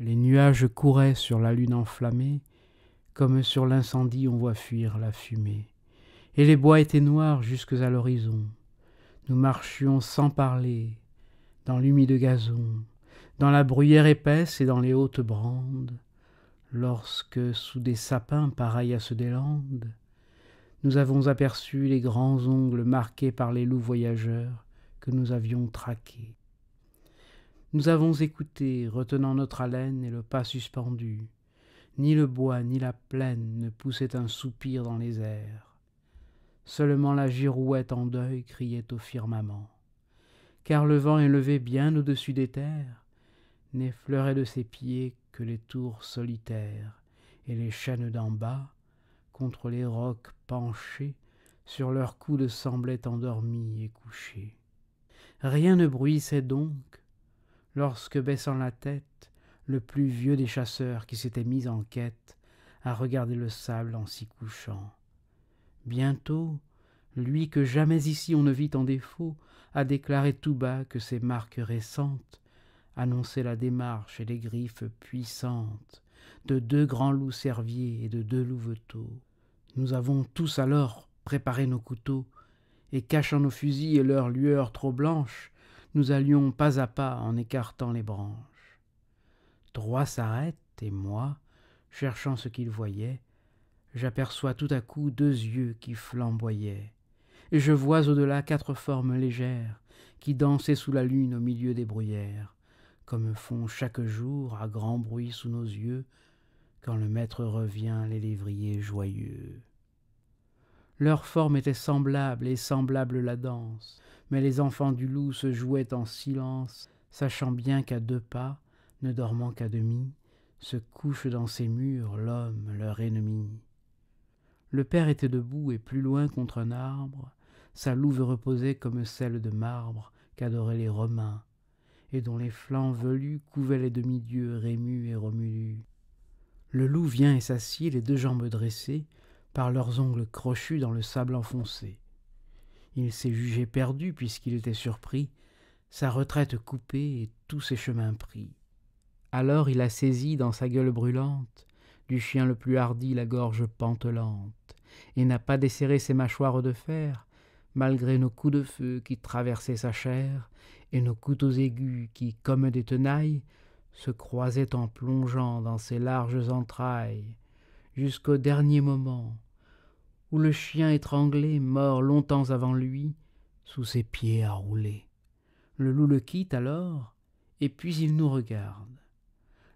Les nuages couraient sur la lune enflammée, comme sur l'incendie on voit fuir la fumée. Et les bois étaient noirs jusques à l'horizon. Nous marchions sans parler, dans l'humide gazon, dans la bruyère épaisse et dans les hautes brandes, lorsque, sous des sapins pareils à ceux des Landes, nous avons aperçu les grands ongles marqués par les loups voyageurs que nous avions traqués. Nous avons écouté, retenant notre haleine et le pas suspendu. Ni le bois ni la plaine ne poussaient un soupir dans les airs. Seulement la girouette en deuil criait au firmament. Car le vent élevé bien au-dessus des terres n'effleurait de ses pieds que les tours solitaires et les chaînes d'en bas contre les rocs penchés, sur leurs coudes semblaient endormis et couchés. Rien ne bruissait donc, lorsque, baissant la tête, le plus vieux des chasseurs qui s'était mis en quête à regarder le sable en s'y couchant. Bientôt, lui que jamais ici on ne vit en défaut, a déclaré tout bas que ces marques récentes annonçaient la démarche et les griffes puissantes de deux grands loups cerviers et de deux louveteaux. Nous avons tous alors préparé nos couteaux, et cachant nos fusils et leurs lueurs trop blanches, nous allions pas à pas en écartant les branches. Trois s'arrête, et moi, cherchant ce qu'il voyait, j'aperçois tout à coup deux yeux qui flamboyaient, et je vois au-delà quatre formes légères qui dansaient sous la lune au milieu des bruyères, comme font chaque jour à grand bruit sous nos yeux quand le maître revient les lévriers joyeux. Leur forme était semblable et semblable la danse, mais les enfants du loup se jouaient en silence, sachant bien qu'à deux pas, ne dormant qu'à demi, se couche dans ces murs l'homme, leur ennemi. Le père était debout et plus loin contre un arbre, sa louve reposait comme celle de marbre qu'adoraient les Romains, et dont les flancs velus couvaient les demi-dieux Rémus et Romulus. Le loup vient et s'assied, les deux jambes dressées, par leurs ongles crochus dans le sable enfoncé. Il s'est jugé perdu puisqu'il était surpris, sa retraite coupée et tous ses chemins pris. Alors il a saisi dans sa gueule brûlante du chien le plus hardi la gorge pantelante, et n'a pas desserré ses mâchoires de fer, malgré nos coups de feu qui traversaient sa chair, et nos couteaux aigus qui, comme des tenailles, se croisait en plongeant dans ses larges entrailles, jusqu'au dernier moment, où le chien étranglé mort longtemps avant lui, sous ses pieds à rouler. Le loup le quitte alors, et puis il nous regarde.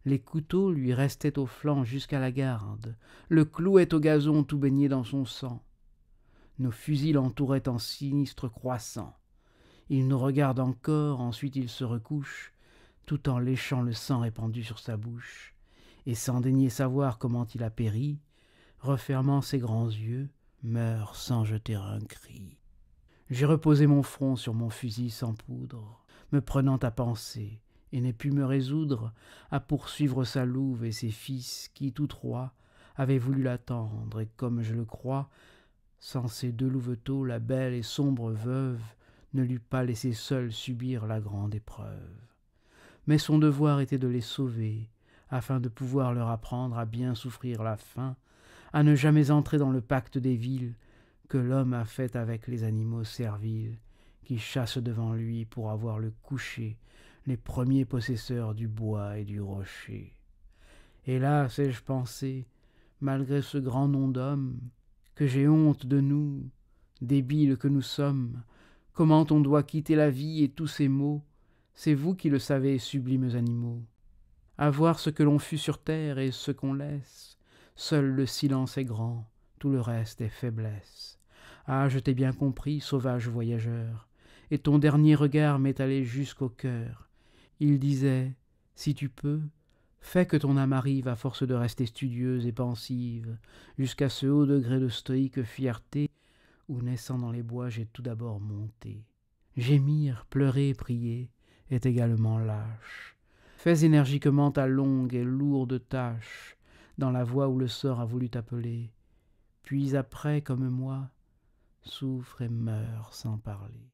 Les couteaux lui restaient au flanc jusqu'à la garde, le clouait au gazon tout baigné dans son sang. Nos fusils l'entouraient en sinistre croissant. Il nous regarde encore, ensuite il se recouche, tout en léchant le sang répandu sur sa bouche, et sans daigner savoir comment il a péri, refermant ses grands yeux, meurt sans jeter un cri. J'ai reposé mon front sur mon fusil sans poudre, me prenant à penser, et n'ai pu me résoudre à poursuivre sa louve et ses fils qui, tous trois, avaient voulu l'attendre, et comme je le crois, sans ces deux louveteaux, la belle et sombre veuve ne l'eût pas laissé seule subir la grande épreuve mais son devoir était de les sauver, afin de pouvoir leur apprendre à bien souffrir la faim, à ne jamais entrer dans le pacte des villes que l'homme a fait avec les animaux serviles, qui chassent devant lui pour avoir le coucher les premiers possesseurs du bois et du rocher. Et là, sais-je pensé, malgré ce grand nom d'homme, que j'ai honte de nous, débiles que nous sommes, comment on doit quitter la vie et tous ses maux, c'est vous qui le savez, sublimes animaux. À voir ce que l'on fut sur terre et ce qu'on laisse, seul le silence est grand, tout le reste est faiblesse. Ah, je t'ai bien compris, sauvage voyageur, et ton dernier regard m'est allé jusqu'au cœur. Il disait, si tu peux, fais que ton âme arrive à force de rester studieuse et pensive, jusqu'à ce haut degré de stoïque fierté où, naissant dans les bois, j'ai tout d'abord monté. Gémir, pleurer, prier, est également lâche. Fais énergiquement ta longue et lourde tâche dans la voie où le sort a voulu t'appeler, puis après, comme moi, souffre et meurs sans parler.